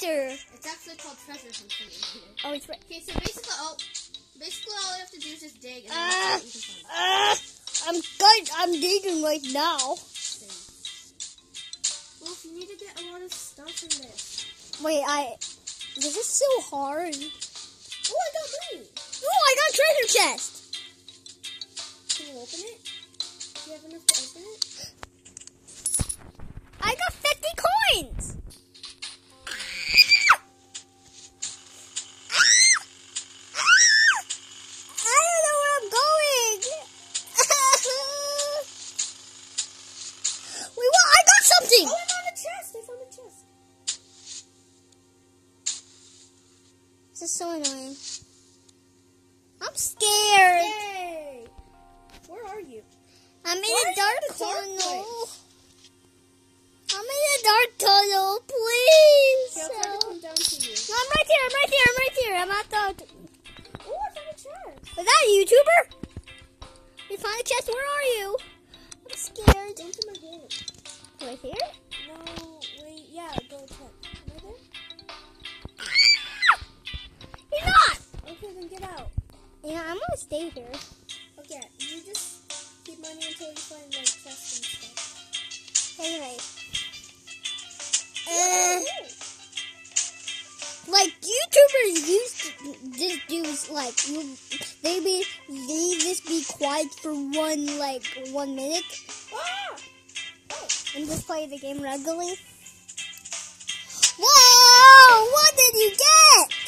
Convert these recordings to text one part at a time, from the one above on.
treasure. It's actually called treasure something. Oh, it's right. Okay, so basically, oh, basically all you have to do is just dig, and then it, you can find it. Uh, I'm good. I'm digging right now. Well, if you need to get a lot of stuff in this. Wait, I. This is so hard. Oh, I got money. Oh, I got a treasure chest. Can you open it? Do you have enough to open it? I got 50 coins. Stuff. Anyway. Uh, like YouTubers used to just do like they be they just be quiet for one like one minute and just play the game regularly. Whoa! What did you get?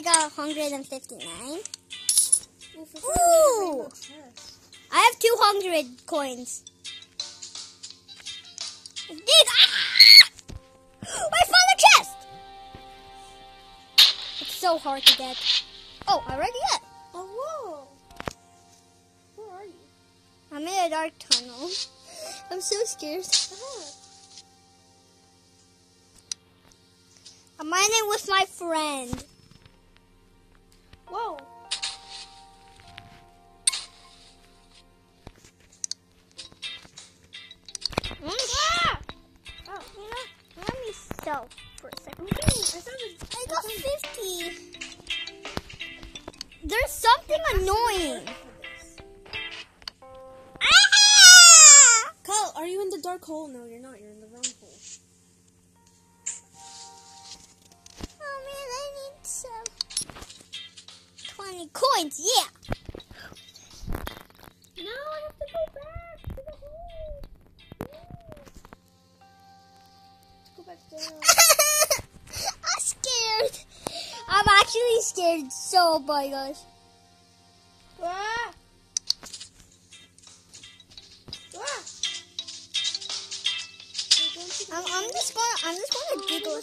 I got 159. Ooh, for Ooh. rainbow chest. I have 200 coins. Dig! Ah! I found a chest! It's so hard to get. Oh, I already get. Oh, whoa. Where are you? I'm in a dark tunnel. I'm so scared. Ah. I'm mining with my friend. Whoa. Mm, ah! Oh, you know, let me stop for a second. A, I got 50. There's something annoying. Ah! Kyle, are you in the dark hole? No, you're not. You're in the wrong hole. 20 coins. Yeah. No, I have to go back to the hole. Let's go back down. I'm scared. I'm actually scared so my gosh. Ah! Ah! We're going to the I'm, I'm just gonna I'm just Oh, gonna they giggle.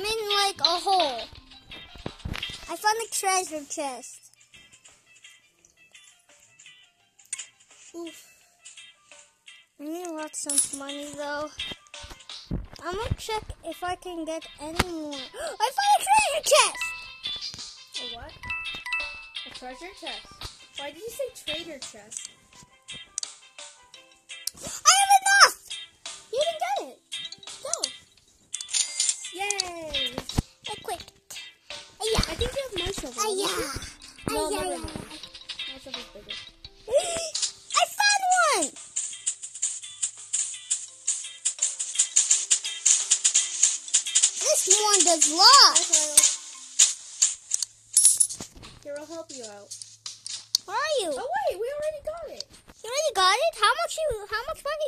I'm in like a hole. I found a treasure chest. Oof. I need lots of money though. I'm gonna check if I can get any more. I found a treasure chest. A what? A treasure chest. Why did you say trader chest?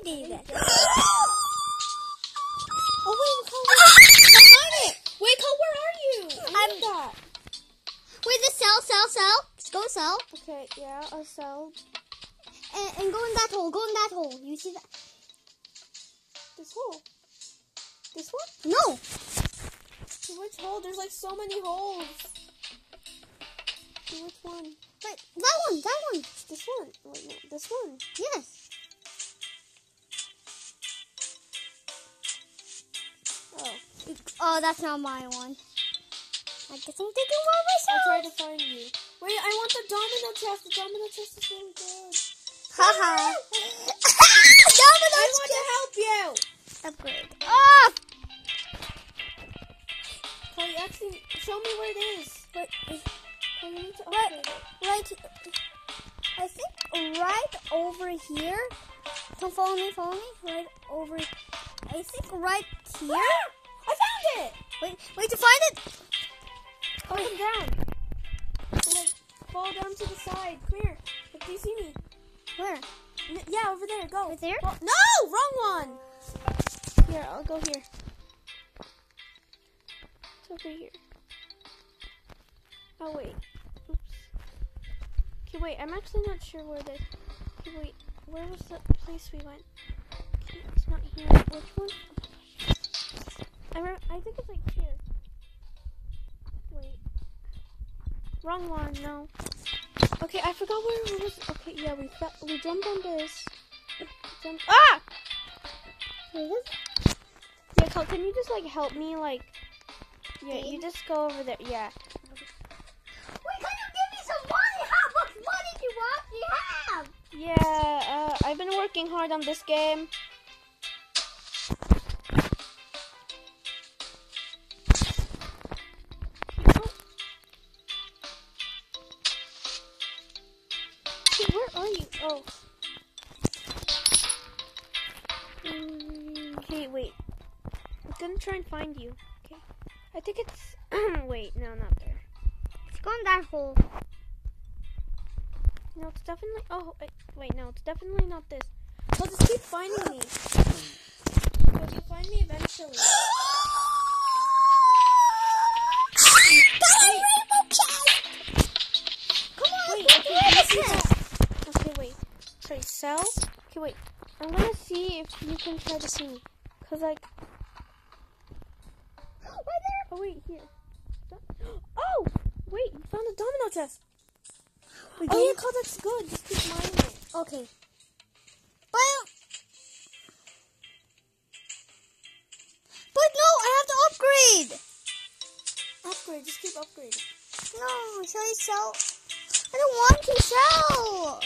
Did? Oh wait, Cole. Got it. Wait, Cole, where are you? I I'm- that. Wait, the sell, sell, sell. Just go sell, Okay, yeah, I'll sell and, and go in that hole. Go in that hole. You see that? this hole. This one? No. Which hole? There's like so many holes. Which one? Wait, that one. That one. This one. Wait, no, this one. Yes. Oh, Oh, that's not my one. I guess I'm taking one myself. I'll try to find you. Wait, I want the domino chest. The domino chest is really good. Haha. Domino I want to help you. upgrade. Oh, Chloe, actually, show me where it is. but Chloe, you need to What? upgrade it. right. I think right over here. Don't follow me. Follow me. Right over. I think right here. I found it. Wait, wait to find it. Oh, come down. And like, fall down to the side. Come here. Look, do you see me? Where? N- yeah, over there. Go. Right there? Well, no, wrong one. Here, I'll go here. It's over here. Oh wait. Oops. Okay, wait. I'm actually not sure where the. Okay, wait. Where was the place we went? Not here. Which one? I re- I think it's like here. Wait. Wrong one. No. Okay, I forgot where it was. Okay, yeah, we fe- we jumped on this. Jumped- ah! Wait, this- Yeah, Cal, can you just like help me? Like, yeah, you just go over there. Yeah. Wait, can you give me some money? How much money do you have? Yeah, uh, I've been working hard on this game. Try and find you. Okay. I think it's. wait, no, not there. Let's go in that hole. No, it's definitely. Oh, wait, no, it's definitely not this. Well, just keep finding me. Because you'll find me eventually. Okay, wait. I'm gonna see if you can try to see me. Cause like. Oh, wait, here. Oh! Wait, you found a domino chest. We Oh, yeah, cause that's good. Just keep mining it. Okay. But, but no, I have to upgrade. Upgrade, just keep upgrading. No, shall I sell? I don't want to sell.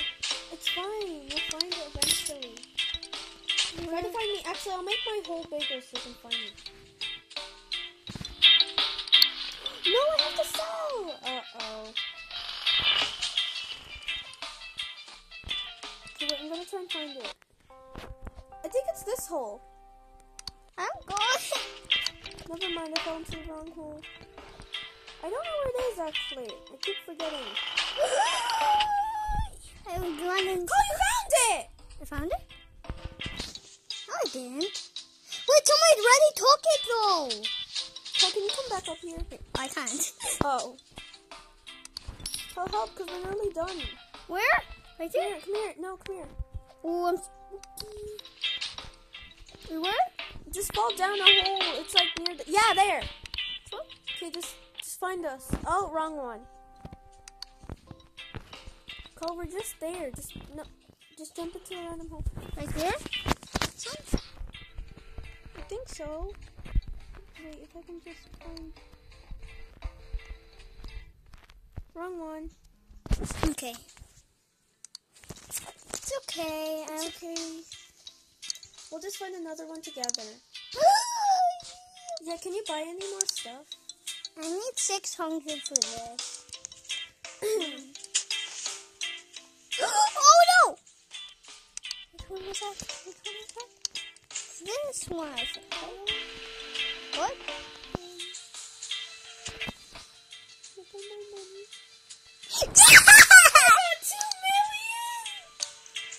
It's fine. You'll find it eventually. Try to find me. Actually, I'll make my hole bigger so you can find me. No, I have to sell. Uh oh. Okay, wait, I'm gonna try and find it. I think it's this hole. I'm going. Never mind, I fell into the wrong hole. I don't know where it is actually. I keep forgetting. I was running. Oh, you found it! I found it? No, I didn't. Wait, somebody's ready took it though. Oh, can you come back up here? I can't. Oh. I'll help because we're nearly done. Where? Right Come there? here, come here. No, come here. Oh, I'm. Where? Just fall down a hole. It's like near the. Yeah, there. Okay, just just find us. Oh, wrong one. Cole, we're just there. Just no. Just jump into a random hole. Right there? I think so. Wait, if I can just find... Wrong one. Okay. It's okay. I okay. We'll just find another one together. yeah, can you buy any more stuff? I need 600 for this. oh no! Which one was that? Which one was that? This one, what?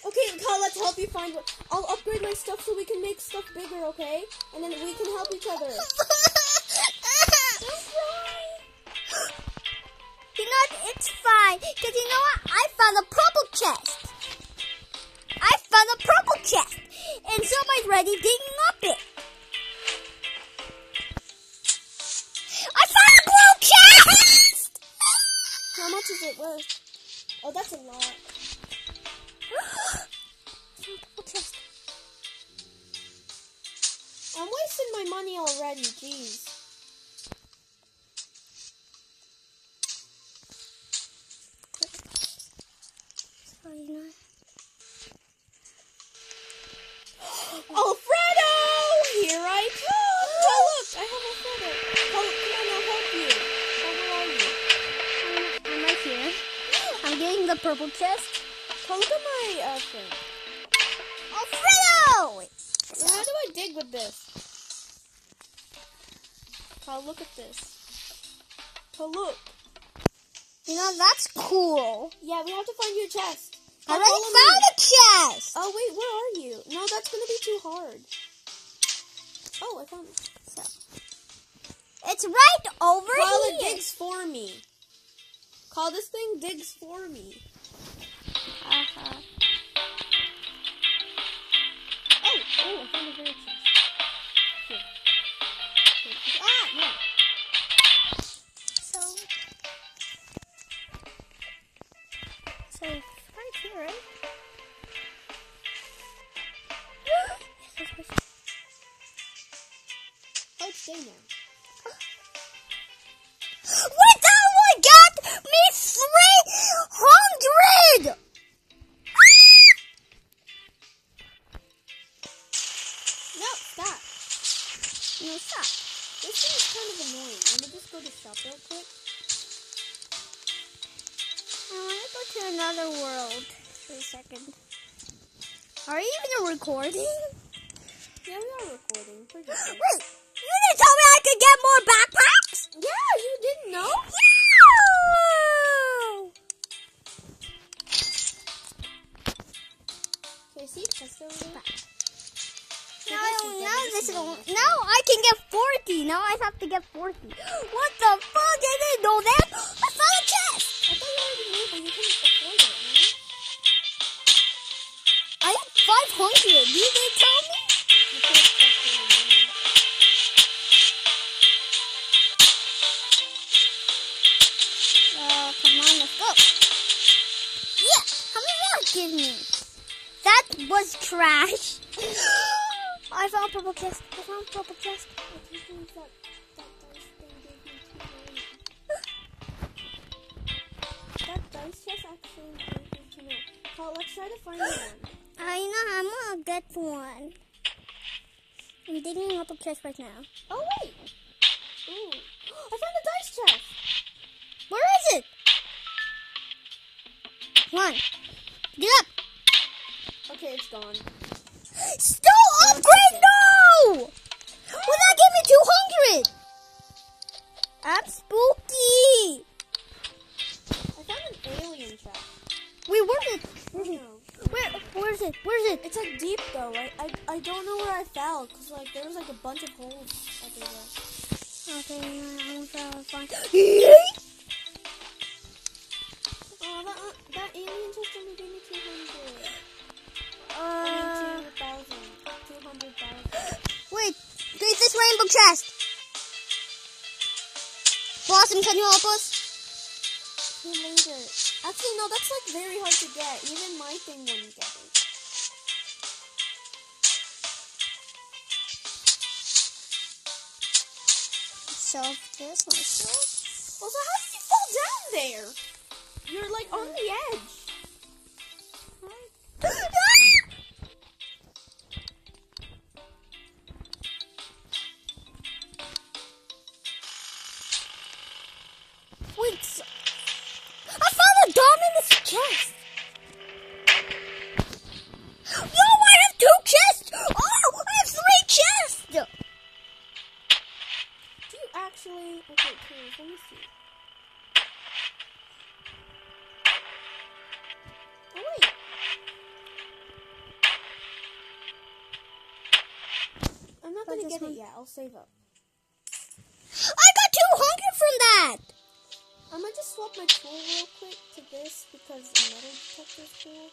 Okay, Kyle, let's help you find what. I'll upgrade my stuff so we can make stuff bigger, okay? And then we can help each other. You know, what? it's fine. Because you know what? I found a purple chest. I found a purple chest. And somebody's ready digging it worth? Oh, that's a lot. I'm wasting my money already, jeez. Kyle, look at this. Kyle, look. You know, that's cool. Yeah, we have to find your chest. I already found me. a chest! Oh, wait, where are you? No, that's gonna be too hard. Oh, I found it. So, it's right over Kyle, it here. digs for me. Kyle, this thing digs for me. This is now I can get 40. Now I have to get 40. What the fuck? I didn't know that. I found a chest. I thought you already knew, but you couldn't afford it, right? I have 500. You didn't tell me? Uh, come on, let's go. Yeah, how many more give me? That was trash. I found a purple chest. I found a purple chest. I think that, that dice thing gave me too many. That dice chest actually gave me. Let's try to find one. I know I'm gonna get one. I'm digging up a chest right now. Oh, wait! Ooh. I found a dice chest! Where is it? Come on. Get up. Okay, it's gone. Still upgrade! No! Will that give me 200? I'm spooky. I found an alien trap. Wait, where is it? Where's? Where, where is it? Where is it? It's like deep though. I, I, I don't know where I fell because like there was like a bunch of holes everywhere. Okay, I won't fall. It's fine. oh, that, uh, that alien just only gave me 200. Chest. Blossom, can you help us? Who made it? Actually, no. That's like very hard to get. Even my thing wouldn't get it. Self this myself. Also, how did you fall down there? You're like on the edge. Not But gonna this get one- it yet. I'll save up. I got 200 from that. I might just swap my tool real quick to this because a metal detector is cool.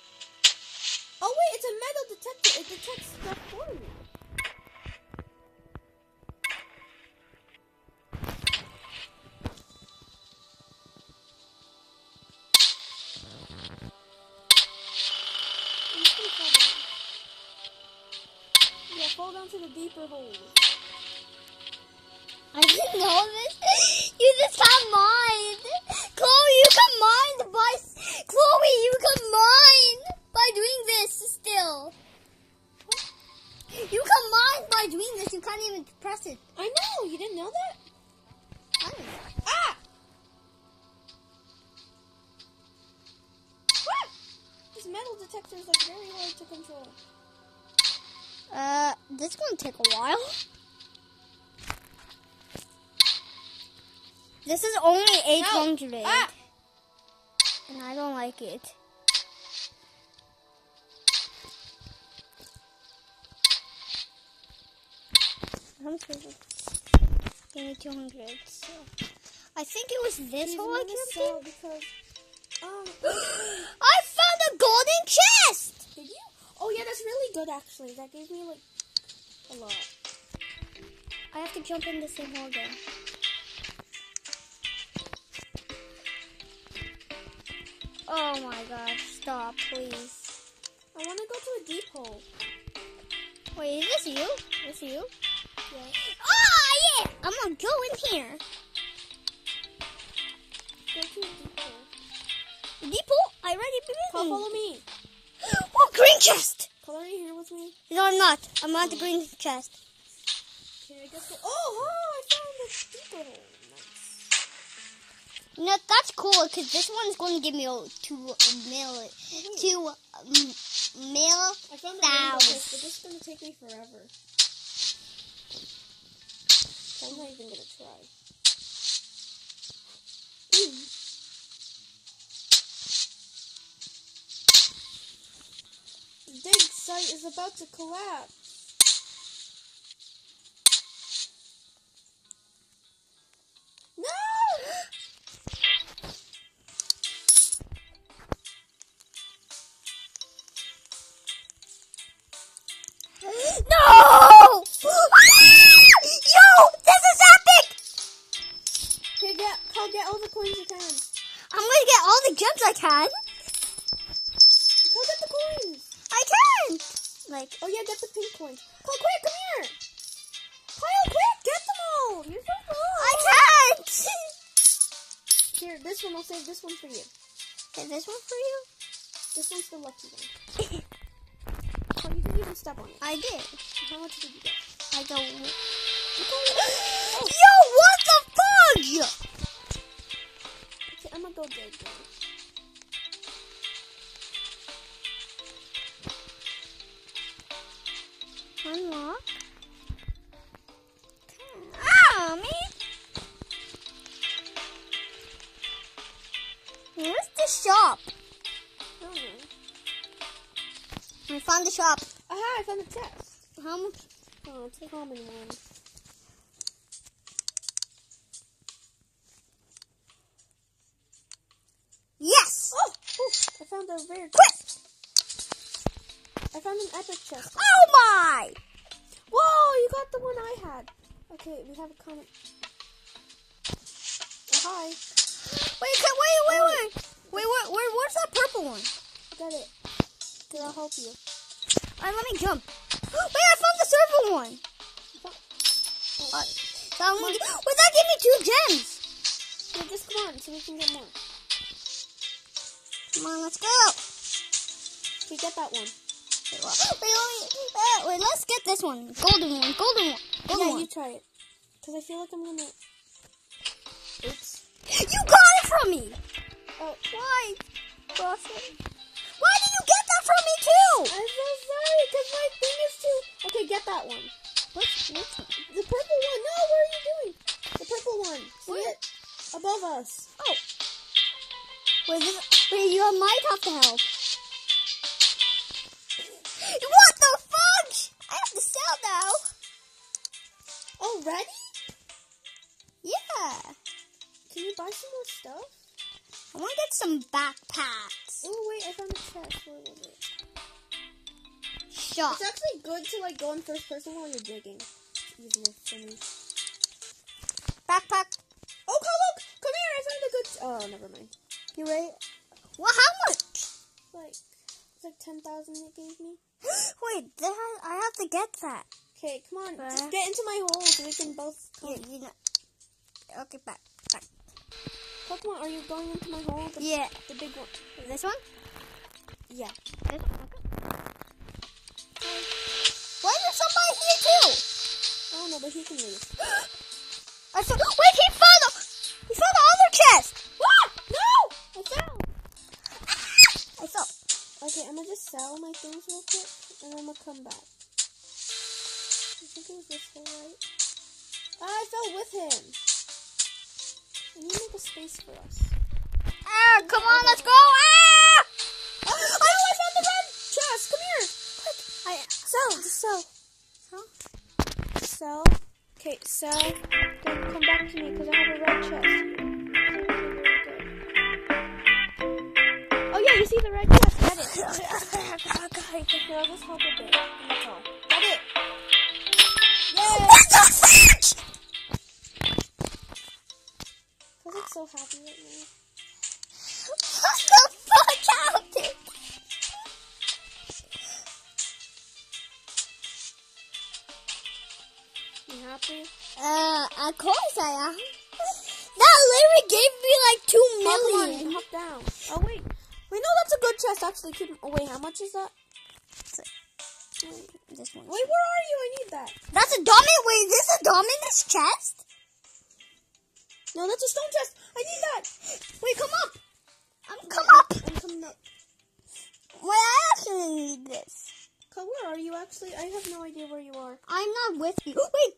Oh wait, it's a metal detector. It detects stuff for me. Fall down to the deeper hole. I didn't know this. You just have mind. Chloe, you can mind by... Chloe, you can mind by doing this still. You can mind by doing this. You can't even press it. I know. You didn't know that? I don't know. Ah! Ah! This metal detector is like very hard to control. Uh, this is gonna take a while. This is only 800. Ah! And I don't like it. I'm. Give me 200. So. I think it was this hole I want to jumped sell in. because um I found a golden chest! did you? Oh yeah, that's really good actually. That gave me like a lot. I have to jump in the same hole again. Oh my gosh, stop, please. I want to go to a deep hole. Wait, is this you? Is this you? Yeah. Oh yeah! I'm gonna go in here. Go to a deep hole. The deep hole? I already Come been follow me. Green chest! Come are you here with me? No, I'm not. I'm at the green chest. Here I guess. Oh, oh, I found a deeper hole. No, that's cool because this one's going to give me a two uh, mil, two mm-hmm. um, mil. I found Thousand. but this is gonna take me forever. I'm not even gonna try. Ooh. Site is about to collapse. No! This one. I'll save this one for you. Is this one for you? This one's the lucky one. Oh, you didn't even step on it. I did. How much did you get? I don't. Yo, what the Aha, I found the chest. How much? Oh, it's a common one. Yes. Oh, ooh, I found a rare Quick. chest. I found an epic chest. Oh my. Whoa, you got the one I had. Okay, we have a common. Oh, hi. Wait, wait, wait, oh. wait. Wait, wait, wait, where's that purple one? Get it. Here, I'll help you. Alright, let me jump. Wait, I found the silver one. Uh, so I'm gonna get, wait, that gave me two gems. yeah, just come on so we can get more. Come on, let's go. We get that one. Wait, what? wait, me, uh, wait, let's get this one. Golden one, golden one, golden yeah, one. you try it. Because I feel like I'm gonna. Oops. You got it from me. Oh, Why? Boston? Why did you get that from me too? I'm so sorry because my thing is too. Okay, get that one. What's which? The purple one. No, what are you doing? The purple one. See Where? it? Above us. Oh. Wait, this, wait, you might have to help. What the fudge? I have to sell now. Already? Yeah. Can you buy some more stuff? I want to get some backpacks. Oh wait, I found a chest. Where was it? Shop. It's actually good to like go in first person while you're digging. Easier for me. Backpack. Oh, come look! Come here! I found a good. Oh, never mind. You ready? Well, how much? Like, it's like ten thousand it gave me. Wait, that has, I have to get that. Okay, come on, What? just get into my hole so we can both come. You, you know. Okay, back. back. Pokemon, are you going into my hole? The, Yeah. the big one. This one? Yeah. This one? But he can leave. I saw. Wait, he found the. He found the other chest. What? No! I fell. I saw. Okay, I'm gonna just sell my things real quick, and I'm gonna come back. I think it was this hole, right? Ah, I fell with him. I need to make a space for us. Ah, come on, let's go. Ah! Oh, I found the red chest. Come here. quick! I, Sell. Just sell. Huh? Sell. Okay, sell. Then come back to me because I have a red chest. Oh yeah, you see the red chest? Get it. Here, I'll just help a bit. Get it. Yay! What the fuck? I was like so happy right now. Happy? Uh, of course I am. That literally gave me like two million. hop down. Oh wait. Wait, no, that's a good chest. Actually, keep. Oh wait, how much is that? Wait, This one. wait, where are you? I need that. That's a dominant. Wait, is this a dominant's chest? No, that's a stone chest. I need that. Wait, come up. I'm come up. I'm coming up. Wait, I actually need this. Where are you actually? I have no idea where you are. I'm not with you. Wait.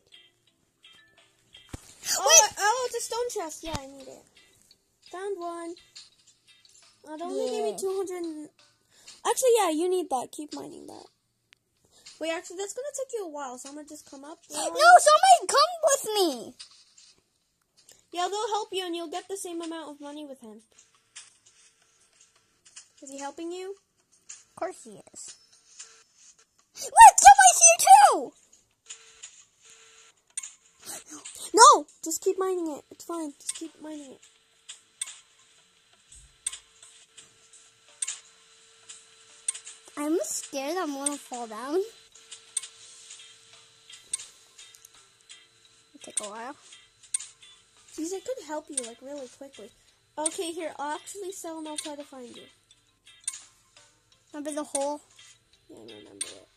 Oh, oh, it's a stone chest. Yeah, I need it. Found one. Oh, it only gave me 200. Actually, yeah, you need that. Keep mining that. Wait, actually, that's gonna take you a while, so I'm gonna just come up. No, somebody come with me. Yeah, they'll help you, and you'll get the same amount of money with him. Is he helping you? Of course he is. Wait, somebody's here too. No! Just keep mining it. It's fine. Just keep mining it. I'm scared I'm gonna fall down. It'll take a while. Jeez, I could help you, like, really quickly. Okay, here, I'll actually sell and I'll try to find you. Remember the hole? Yeah, I remember it.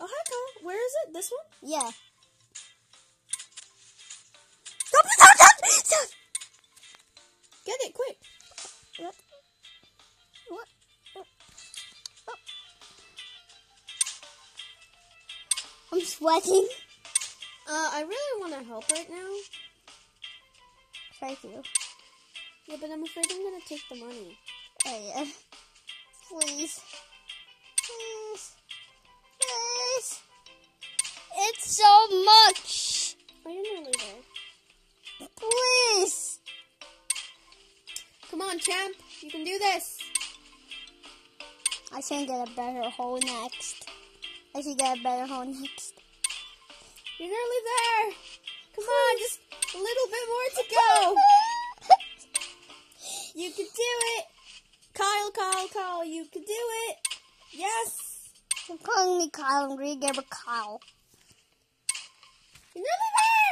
Oh, hi, Kyle. Where is it? This one? Yeah. Get it, quick. What? What? What? Oh. I'm sweating. Uh, I really want to help right now. Try to. Yeah, but I'm afraid I'm gonna take the money. Oh yeah. Please. Please. Please. It's so much. Oh, you're nearly there. Please. Come on, champ. You can do this. I should get a better hole next. I should get a better hole next. You're nearly there. Come on, just a little bit more to go. You can do it. Kyle, Kyle, Kyle, you can do it. Yes. I'm calling me Kyle and Green Gamer Kyle. You're nearly there.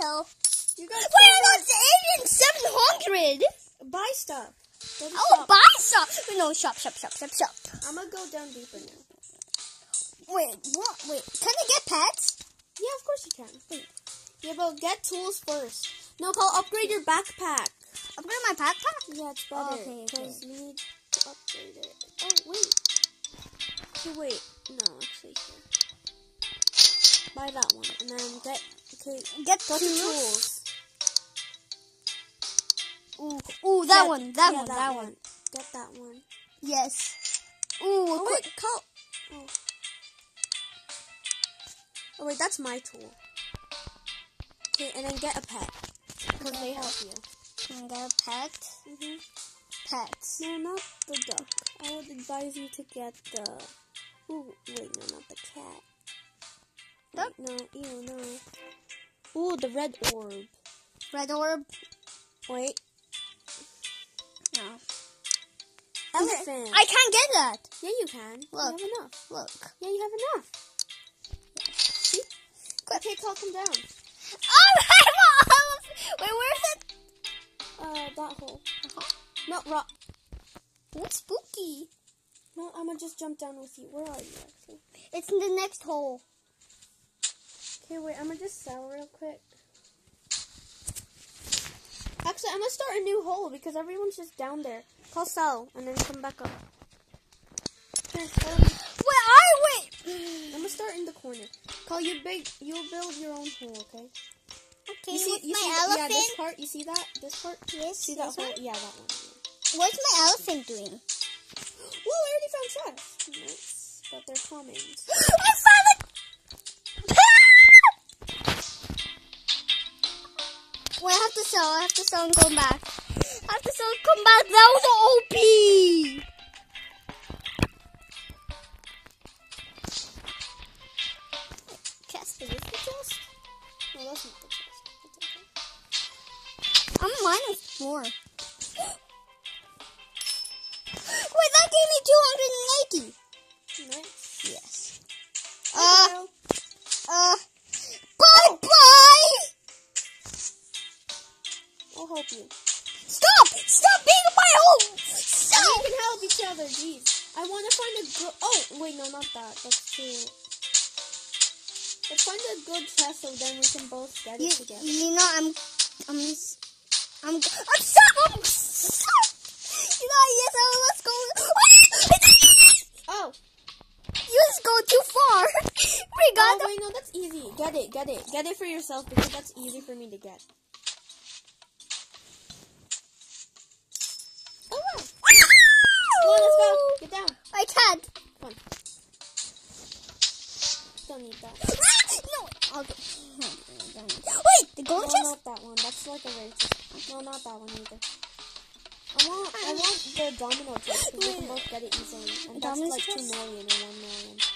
So, You got wait, I got the 700. buy stuff. Go to Oh, shop. buy stuff. No, shop, shop, shop, shop, shop. I'm gonna go down deeper now. Wait, what? Wait, can I get pets? Yeah, of course you can. Yeah, but get tools first. No, call upgrade your backpack. Upgrade my backpack? Yeah, it's oh, better. Okay, Because okay. you need to upgrade it. Oh, wait. Wait. No, actually, here. Buy that one. And then get, okay, Get to tools. tools. Ooh, ooh, that one, that yeah, one, that, one. Get that one. Yes. Ooh, Oh quick. wait, call. Oh. oh wait, that's my tool. Okay, and then get a pet. Because they help you. Can I get a pet? Mm-hmm. Pets. No, not the duck. I would advise you to get the. Ooh, wait, no, not the cat. Duck? No, ew, no. Ooh, the red orb. Red orb? Wait, No. elephant. I can't get that. yeah, you can. Look. You have enough. Look. Yeah, you have enough. See? Okay, call come down. Oh, Wait, where's it? Uh, that hole. No, rock. What's spooky? No, I'm gonna just jump down with you. Where are you, actually? It's in the next hole. Okay, wait, I'm gonna just sell real quick. Actually, I'm gonna start a new hole because everyone's just down there. Call sell and then come back up. Here. Wait, I wait. I'm gonna start in the corner. Call you big. You'll build your own hole, okay? Okay, You see, you my see, elephant? yeah, this part. You see that? This part. Yes, See that hole? one? Yeah, that one. What's my elephant doing? Well, I already found chests. Nice, but they're coming. I found it! Wait, I have to sell. I have to sell and come back. I have to sell and come back. That was OP! Chest, is this the chest? No, that's not the chest. I'm minus four. Wait, that gave me 280. Nice. Yes. Uh, help you. Stop! Stop being in my home! We can help each other. Jeez. I want to find a good. Oh wait, no, not that. That's too. Let's find a good so then we can both get You, it together. you know, I'm, I'm, I'm, I'm stop! I'm stop! You know, yes, I, let's go. Oh, You just go too far. We got oh wait, no, that's easy. Get it, get it, get it for yourself because that's easy for me to get. Oh wow! Come on, let's go. Get down. I can't. Don't need that. no. Okay. Wait, the gold No, chest. not that one. That's like a rare chest. No, not that one either. I want, I want the domino chest because we can both get it easily, and that's Domino's like two chest? million or one million.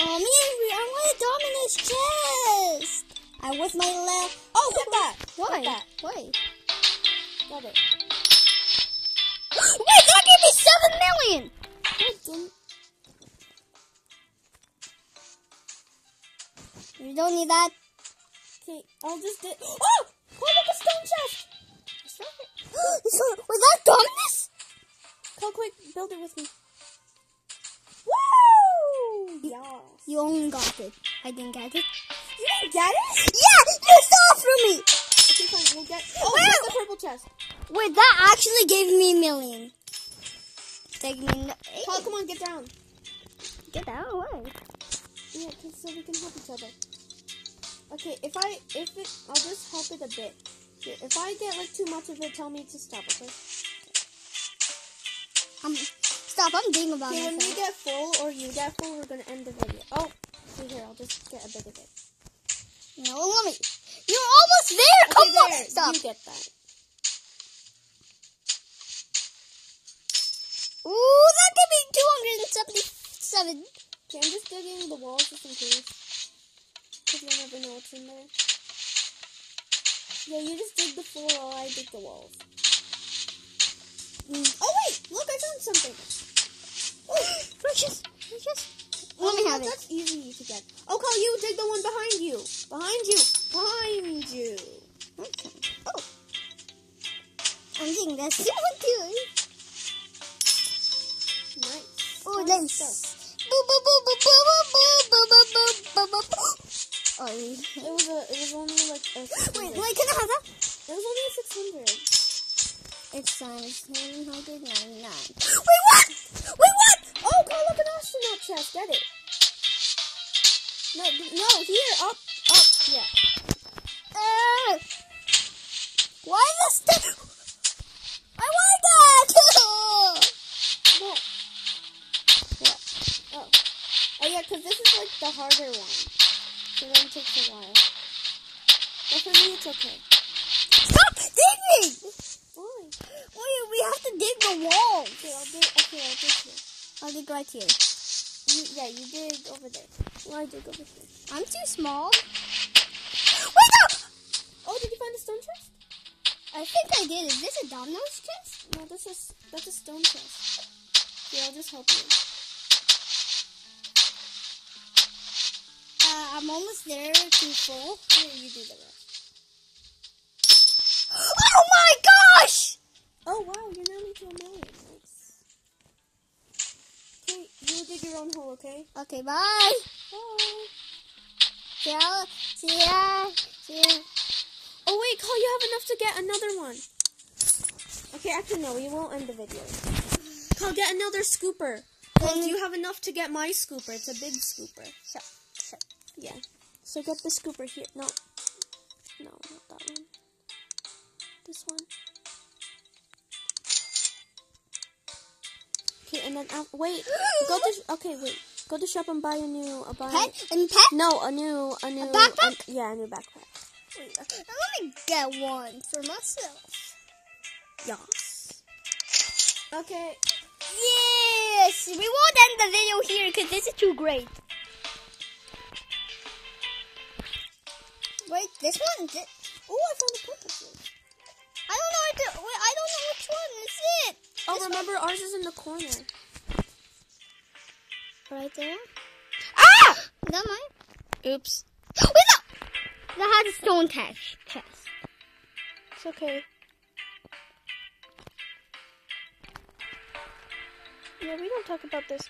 Oh, me angry. I want a Dominus chest. I was my left. Oh, get that! Why? Get that. Why? Get it. Wait, that gave me seven million. Didn't. You don't need that. Okay, I'll just do. Oh! Oh, look, a stone chest! so, was that Dominus? Come quick, build it with me. Woo! Yes. You only got it. I didn't get it. You didn't get it? Yeah, you stole from me. We'll get. Oh, Wait. the purple chest. Wait, that actually gave me a million. Take me. No- Paul, come on, get down. Get out away. Yeah, 'cause so we can help each other. Okay, if I if it, I'll just help it a bit. Here, if I get like too much of it, tell me to stop. Okay. Um, stop. I'm thinking about Okay, when we get full or you get full, we're gonna end the video. Oh, see here, I'll just get a bit of it. No, let me. You're almost there. Okay, Come on. there, Stop. you get that. Ooh, that gave me 277. Okay, I'm just digging the walls just in case. Because you'll never know what's in there. Yeah, you just dig the floor while I dig the walls. Mm. Oh, wait! Look, I found something! Oh, Precious. Precious. Oh, Let me no, have it. That's easy to get. Oh, call you dig the one behind you! Behind you! find you. Okay. Oh. I'm think that's super you Nice. Oh, then stuff. Oh, it was a, it was only like a wait, wait, can I have that? It was only a six hundred. It's size nine hundred ninety nine. Wait, what? Wait, what? Oh, go look at astronaut chest. Get it. No, no, here up yeah. Uh, Why is this? I want that. What? Oh. Oh yeah, because this is like the harder one. So then takes a while. But for me, it's okay. Stop digging. Why? Wait, we have to dig the wall. Okay, I'll dig. Okay, I'll dig here. I'll dig right here. You, yeah, you dig over there. Well, dig over here. I'm too small. Wait up! Oh, did you find a stone chest? I think I did. Is this a Dominus chest? No, this is that's a stone chest. Yeah, I'll just help you. Uh, I'm almost there. Too full. Here, you do the rest. Oh my gosh! Oh wow, you're nearly to a million. Nice. Okay, you dig your own hole, okay? Okay, bye. Bye. See ya. See ya. See ya. Oh wait, Carl, you have enough to get another one. Okay, actually no, we won't end the video. Carl, get another scooper. Do you have enough to get my scooper? It's a big scooper. Sure, sure. Yeah. So get the scooper here. No. No, not that one. This one. Okay, and then uh, wait. Go to okay, wait. Go to shop and buy a new a buy. Pet and pet. No, a new a new backpack? a- yeah, a new backpack. Uh, let me get one for myself. Yes. Okay. Yes, we won't end the video here because this is too great. Wait, this one. Oh, I found a purple one. I don't know. What to, wait, I don't know which one is it. Oh, This one. remember ours is in the corner. Right there. Ah! Is that mine? Oops. That has a stone test. Test. It's okay. Yeah, we don't talk about this.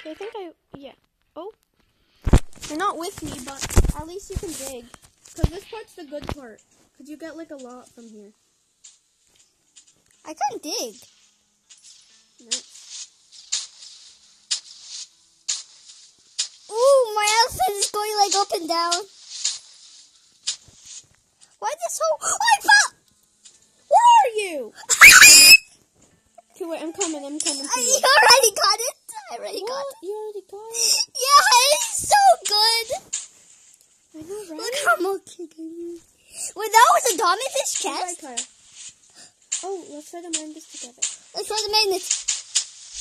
Okay, I think I yeah. Oh. You're not with me, but at least you can dig. Cause this part's the good part. Cause you get like a lot from here. I can't dig. Nice. Ooh, my outfit is going like up and down. Why this? Oh, I fell! Where are you? Okay, wait, I'm coming. I'm coming to I you. already got it. I already got it. You already got it? Yeah, it's so good. I know, right? Look how much you. Wait, that was a Dominus Bye, chest? Kaya. Oh, let's try to mine this together. Let's try the magnets.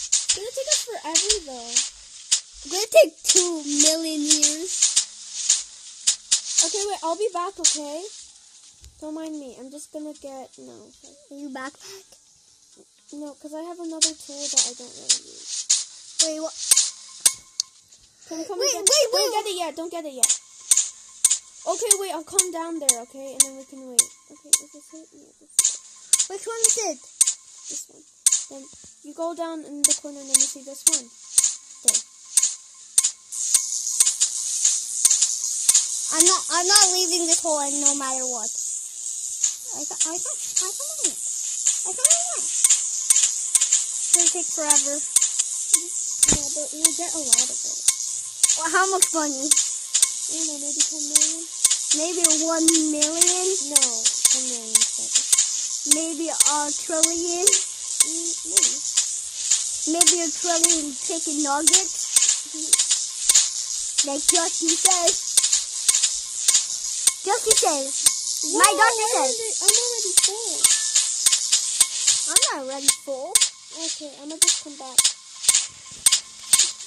It's gonna take us forever though. It's gonna take two million years. Okay, wait, I'll be back, okay? Don't mind me. I'm just gonna get no, Are you backpack? no, because I have another tool that I don't really use. Wait, what? Can we come Wait, again? wait, wait, Don't get it yet. Don't get it yet. Okay, wait. I'll come down there, okay, and then we can wait. Okay, is this it? No, this is it. Which one is it? This one. Then you go down in the corner and then you see this one. There. I'm not. I'm not leaving this hole no matter what. I can. I can. I can mine it. I mine it. It's gonna take forever. Yeah, but we'll get a lot of it. Well, how much money? I don't know, maybe 10 million? Maybe one million. No, 10 million seconds. Maybe a trillion. Mm, maybe. Maybe a trillion chicken nuggets. Like Justin says. Justin says. My Whoa, I'm says. I'm already full. I'm not ready for. Okay, I'm gonna just come back.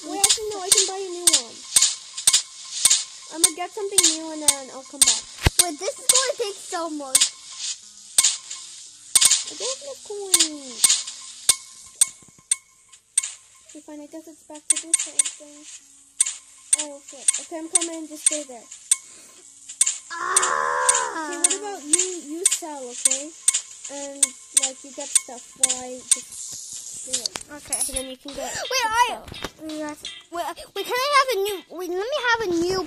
Wait, actually, no, I can buy a new one. I'm gonna get something new and then I'll come back. Wait, this is going to take so much. I don't have coins. Okay, fine, I guess it's back to this thing. Oh, shit. Okay, I'm coming, just stay there. Ah. Okay, what about you, you sell, okay? And, like, you get stuff while I just do it. Okay. So then you can get... Wait, I. Wait, uh, wait, can I have a new? Wait, let me have a new.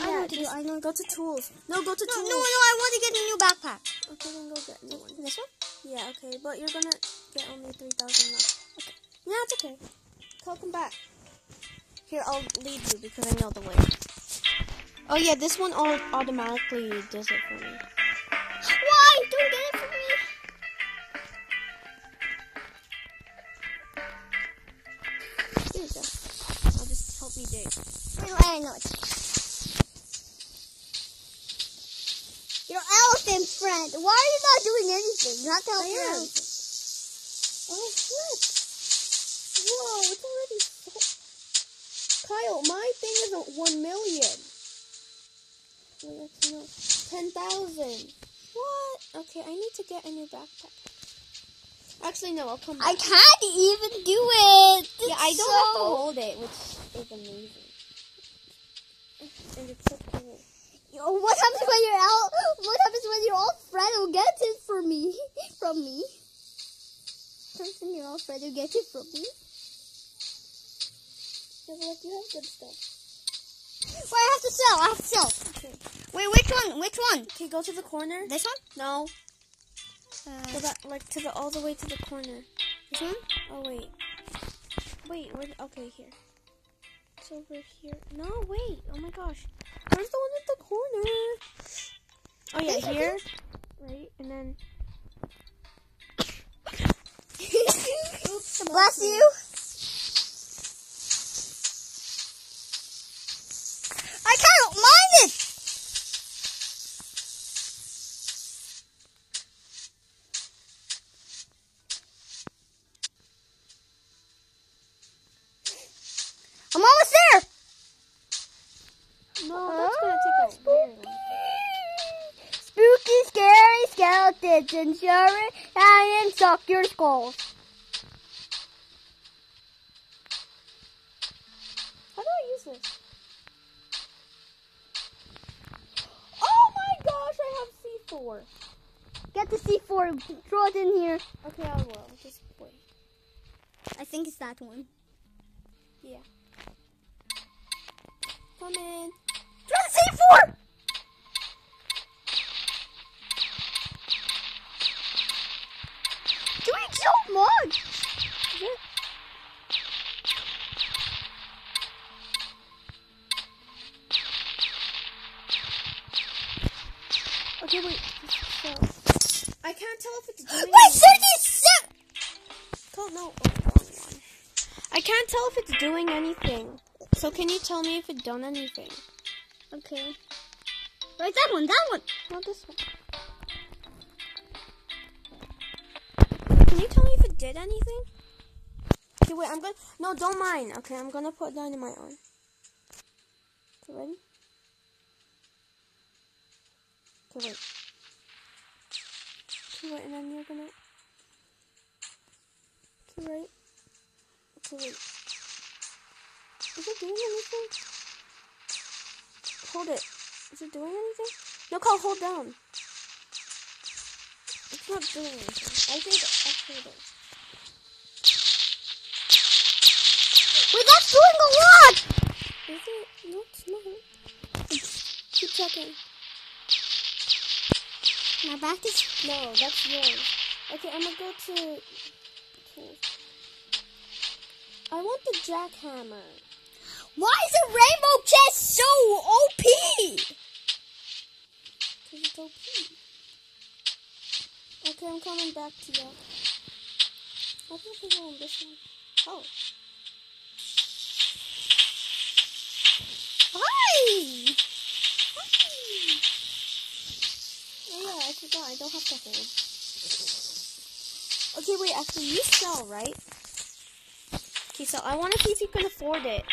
I know Yeah, what to do. I know. Go to tools. No, go to No, no, tools. no! I want to get a new backpack. Okay, then go get a new one. This one? Yeah, okay, but you're gonna get only 3,000 left. Okay. Yeah, it's okay. Call come back. Here, I'll lead you because I know the way. Oh yeah, this one automatically does it for me. Why? Don't get it for me. Here you go. I'll just help me dig. No, I know it. Your elephant friend. Why are you not doing anything? You're not telling your elephant. Oh, flip. Whoa, it's already... Kyle, my thing isn't 1 million. Wait, no. 10,000. What? Okay, I need to get a new backpack. Actually, no, I'll come back. I can't even do it. yeah, I don't have to hold it, which is amazing. And it's so cool. Yo, What happens when your el- What happens when your old friend will get it from me? From me? Something your old friend will get it from me? But like, you have good stuff. Wait, I have to sell. I have to sell. Okay. Wait, which one? Which one? Okay, go to the corner. This one? No, Uh, go back, like to the all the way to the corner. this one? Oh wait, wait. Where? Okay, here. It's over here. No, wait. Oh my gosh. Where's the one at the corner? Oh yeah, here. Right, and then. Oops. Bless you. I can't mind it. I'm almost there. No, that's gonna take a very long. Spooky, scary skeletons and sure and suck your skulls. How do I use this? Oh my gosh, I have C4. Get the C4, throw it in here. Okay, I will. Just wait. I think it's that one. Yeah. Come in. Throw the C4! Doing anything. So can you tell me if it done anything? Okay. Right, that one, that one. Not this one. Can you tell me if it did anything? Okay, wait, I'm gonna. No, don't mind. Okay, I'm gonna put dynamite on. Okay, ready? Okay, wait. Okay, wait, and then you're gonna. Okay, right. Okay, wait. Doing anything? Hold it. Is it doing anything? No, Call, hold down. It's not doing anything. I think actually it is. Wait, that's doing a lot! Is it? No, it's not. Keep checking. My back is... No, that's yours. Okay, I'm gonna go to. tools. I want the jackhammer. Why is a rainbow chest so OP? Cause it's OP. Okay, I'm coming back to you. I think we go on this one. Oh. Hi! Oh yeah, I forgot. I don't have to hold. Okay, wait. Actually, you sell, right? Okay, so I want to see if you can afford it.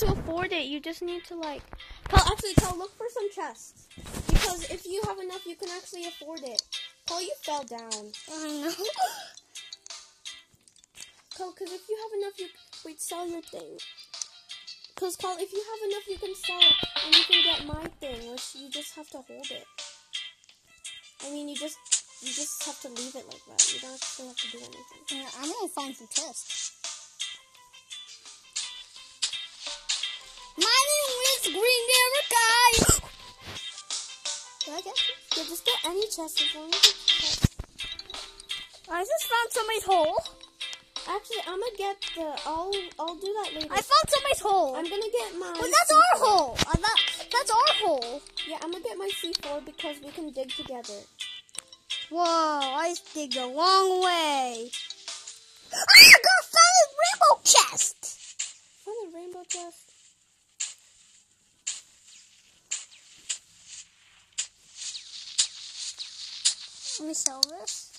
To afford it. You just need to like. Call, actually, Call, look for some chests because if you have enough, you can actually afford it. Call, you fell down. I know. Call, because if you have enough, you wait. Sell your thing. Cause Call, if you have enough, you can sell it and you can get my thing, which you just have to hold it. I mean, you just you just have to leave it like that. You don't actually have to do anything. Yeah, I'm gonna find some chests. My name is Green River Guy. Did I get? Yeah, just get any chest as long as it's chest. I just found somebody's hole. Actually, I'm gonna get the. I'll I'll do that later. I found somebody's hole. I'm gonna get my. well, that's our hole. Uh, that, that's our hole. Yeah, I'm gonna get my C4 because we can dig together. Whoa, I dig the long way. I got found a rainbow chest. Found a rainbow chest. Me sell this.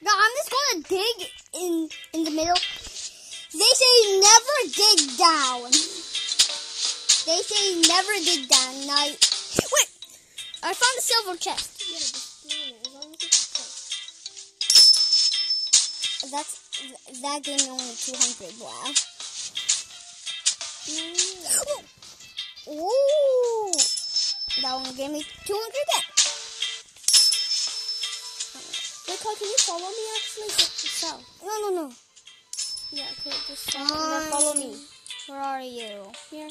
No, I'm just gonna dig in in the middle. They say never dig down. They say never dig down. I wait. I found a silver chest. Yeah. That's that gave me only two hundred. Wow. Ooh. That one gave me two hundred again. Wait, Carl, can you follow me actually? Just. No, no, no. Yeah, okay, just and follow me. Where are you? Here.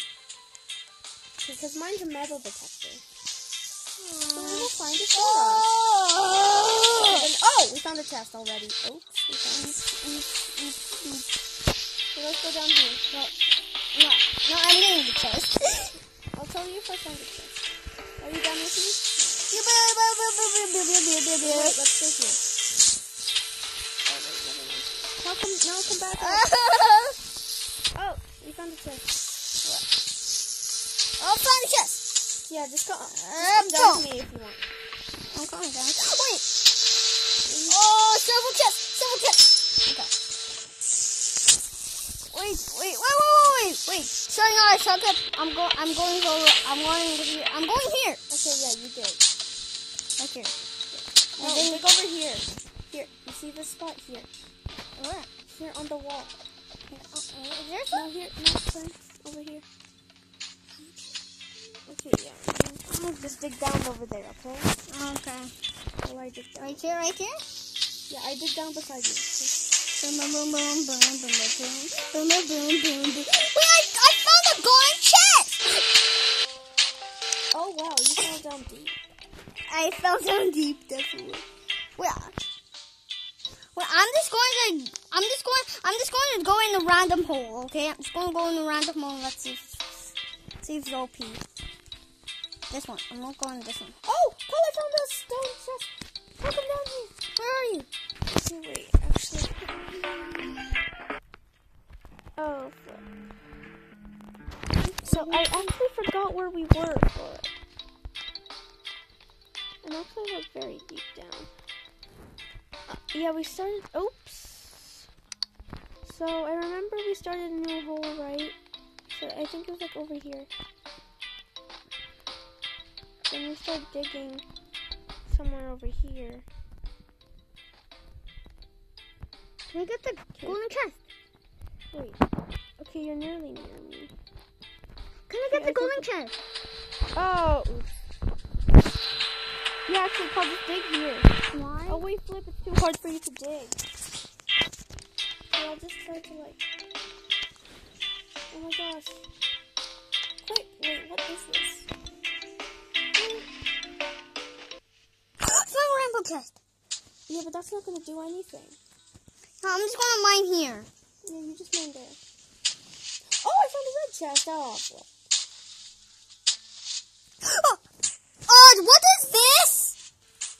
Because mine's a metal detector. So we will find a sword. Oh! And, oh, we found a chest already. Oops, we found So let's go down here. No, No, no, I'm getting the chest. I'll tell you if I find a chest. Are you done with me? Wait, let's stay here. Oh, wait, never mind. Now come, now come back. Oh, we found a chest. I'll oh, find the chest. Yeah, just come, just come um, down to me if you want. I'm coming down. Wait. Oh, silver chest. Silver chest. Okay. Wait, wait, wait, wait, wait. Sorry, no, I suck up. I'm going. I'm going over. I'm going over here. I'm going here. Okay, yeah, you did. Right here. No, And then- dig over here. Here, you see this spot here? Where? Here on the wall. Oh, is there No, here, no, over here. Okay, yeah. mm, Just dig down over there, okay? Okay. While I dig down. Right here, right here. Yeah, I dig down beside you. okay? Boom, boom, boom, boom, boom, boom, boom, boom, boom, boom, boom. Wait, I, I found a golden chest. Oh wow, you fell down deep. I fell down deep, definitely. Wait, wait, I'm just going to, I'm just going, I'm just going to go in a random hole, okay? I'm just going to go in a random hole. and Let's see, if, see if it's OP. This one. I'm not going this one. Oh, Paul, I found a stone chest. Paul, come down here. Where are you? Wait, Oh. So I actually forgot where we were for it. And actually I was very deep down. Uh, yeah, we started. Oops. So I remember we started a new hole, right? So I think it was like over here. Then we started digging somewhere over here. Can I get the golden chest? Wait. Okay, you're nearly near me. Can I Yeah, get I the golden think chest? Oh, oops. Yeah, actually, just dig here. Why? Oh, wait, Flip, it's too hard for you to dig. So I'll just try to, like... Oh my gosh. Wait, wait, what is this? A rainbow chest. Yeah, but that's not gonna do anything. No, I'm just going to mine here. Yeah, you just mine there. Oh, I found a red chest. Oh, Flip. Oh, uh, what is this?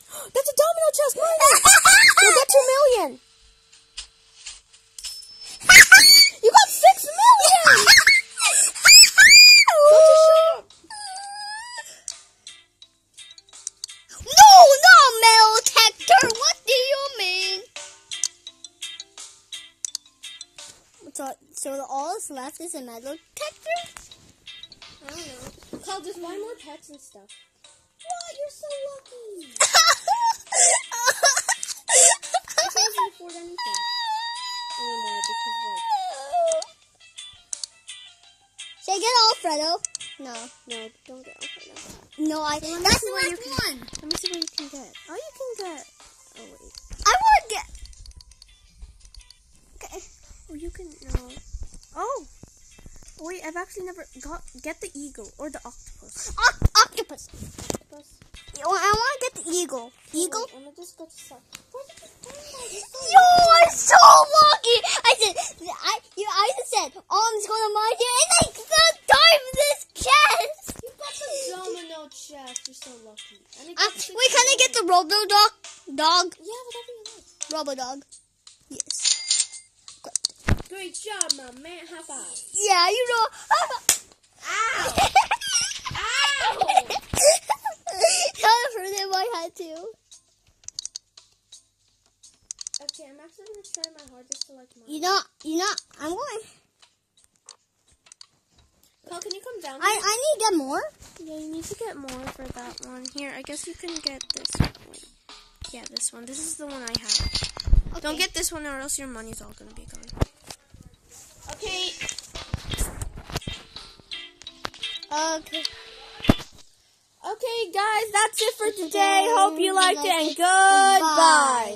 That's a domino chest, mine! You'll get two million! All that's left is a metal detector? I don't know. Call just buy more pets and stuff. Wow, you're so lucky. I can't afford anything anymore because like Should I get Alfredo? No. no, don't get now. No, I. Well, That's the last one. Let me see what you can get. Oh, you can get. Oh wait. I want to get. Okay. Oh, you can no. Oh. Wait, I've actually never got get the eagle or the octopus. Oc- octopus. Octopus. Yo, I want to get the eagle. Eagle? Wait, I'm just go to suck. You find that? You're so Yo, I'm so lucky. I said, I, you, I just said, oh, I'm just going to mine here, and I the time this chest. You got the domino chest. You're so lucky. And Uh, wait, can I get the Robo dog? Dog? Yeah, whatever you like. Robo dog. Yes. Great job, my man. High five. Yeah, you know. Ow! Ow! That hurt in my head too. Okay, I'm actually gonna try my hardest to like mine. You know, you know, I'm going. Cole, can you come down? I, I need to get more. Yeah, you need to get more for that one. Here, I guess you can get this one. Wait. Yeah, this one. This is the one I have. Don't get this one or else your money's all gonna be gone. Okay. Okay. Okay, guys, that's it for today. Hope you liked it and Goodbye.